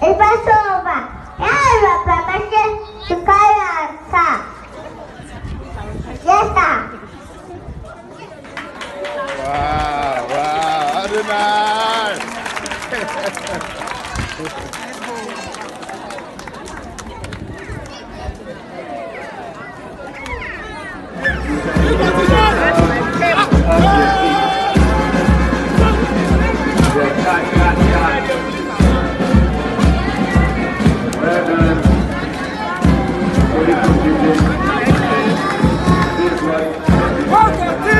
E passou, ela pra bater de criança. Já está. Wow, very nice. Walter,